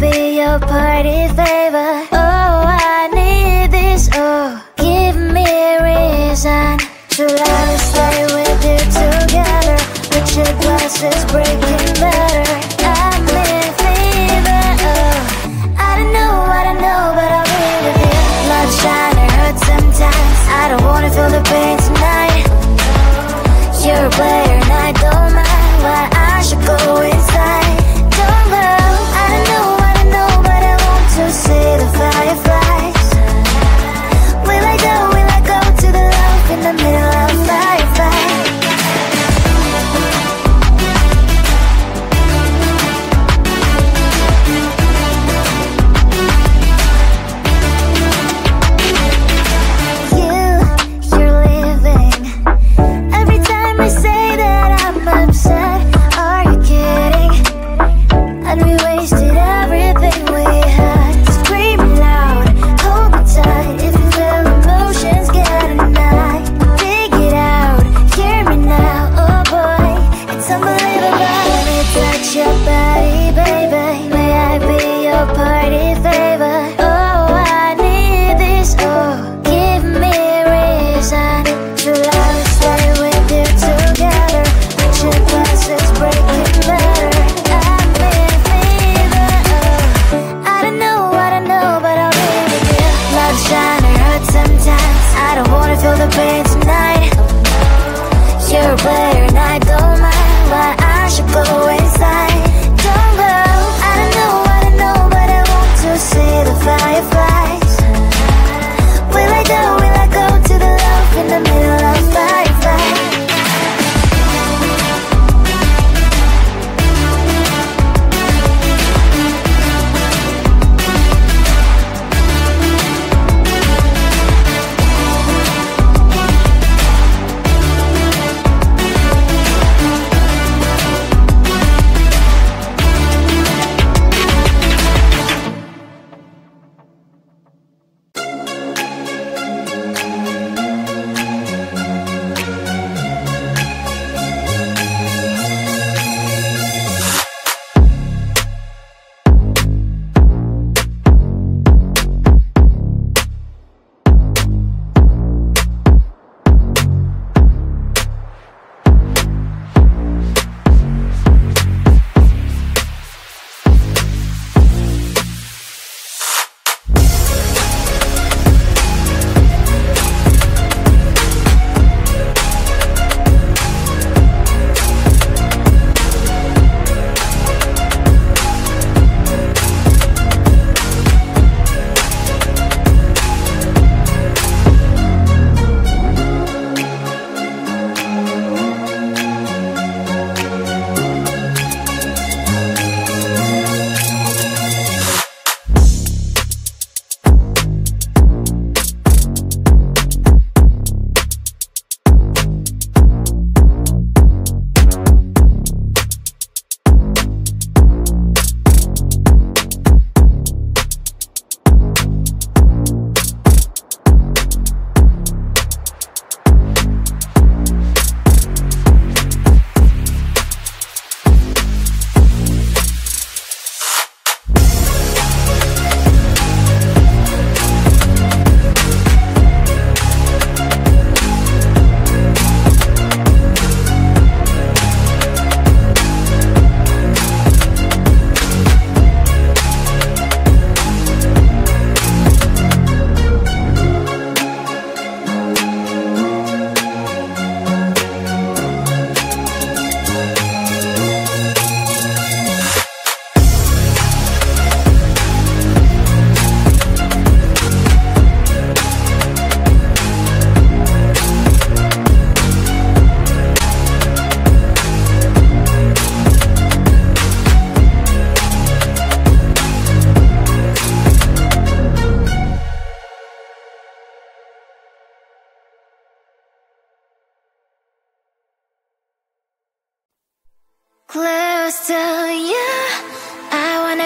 be your party favor. Oh, I need this, oh Give me a reason. To us stay with you together? With your glasses breaking better? I'm in fever, oh I don't know, I don't know, but I'll be with you. Love shine, it hurts sometimes. I don't wanna feel the pain tonight. You're a player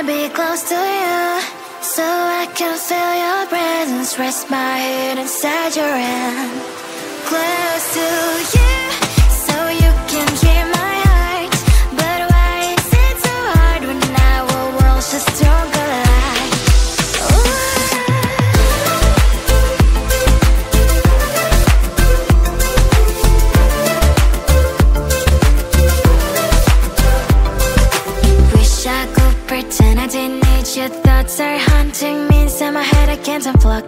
be close to you so I can feel your presence. Rest my head inside your hand, close to you. sometimes I'm flux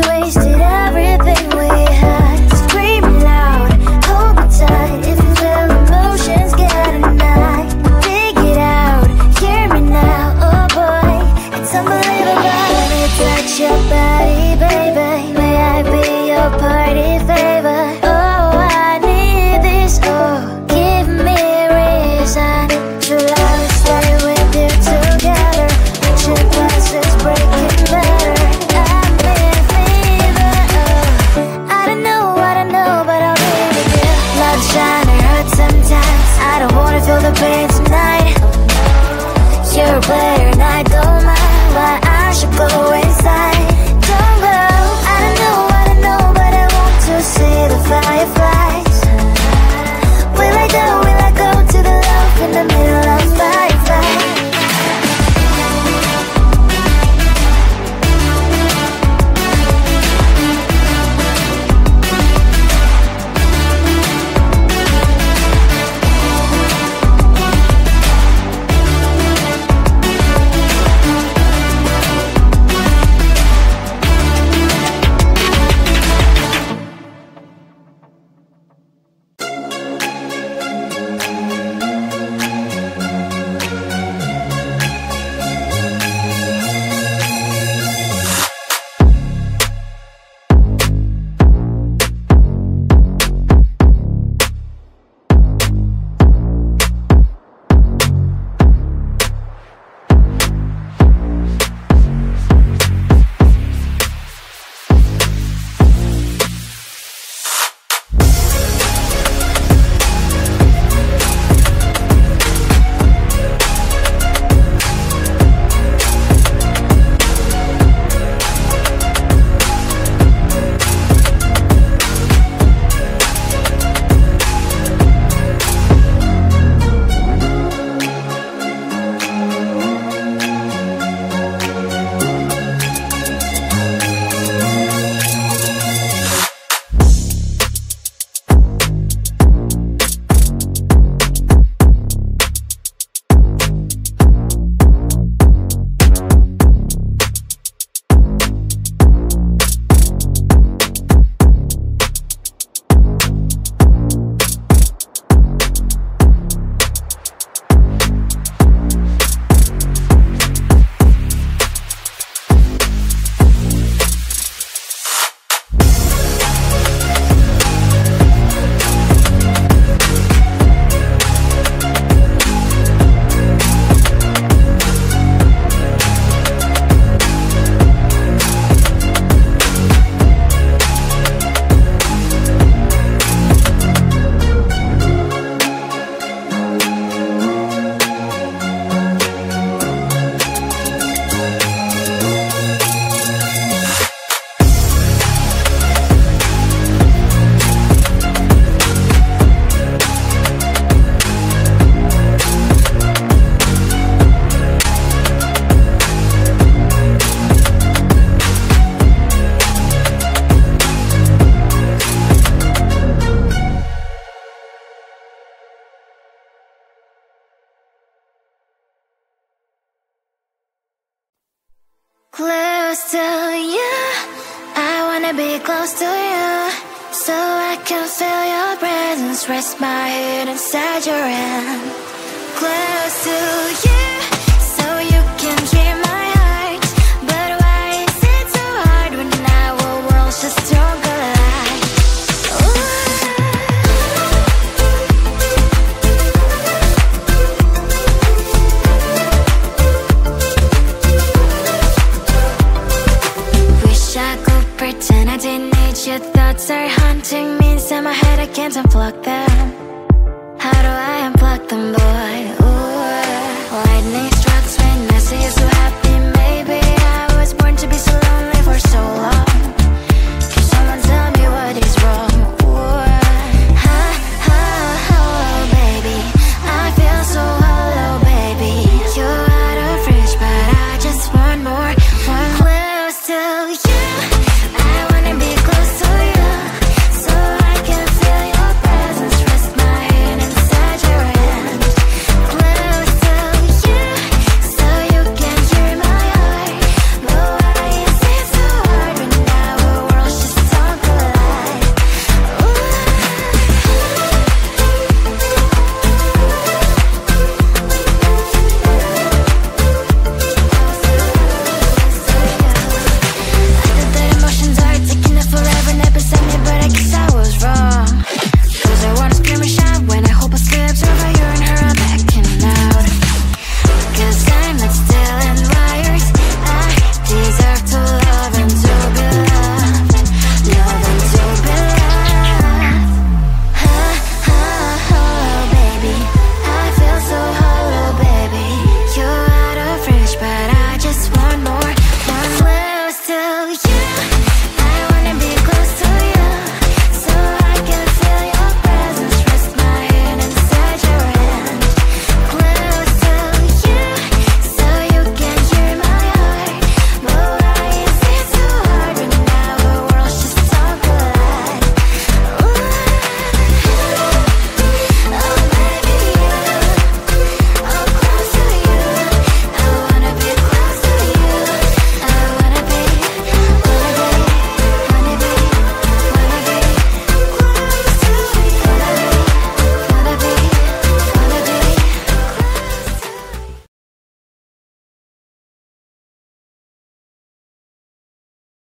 wasted. to you. I wanna be close to you So I can feel your presence. Rest my head inside your hand. Close to you.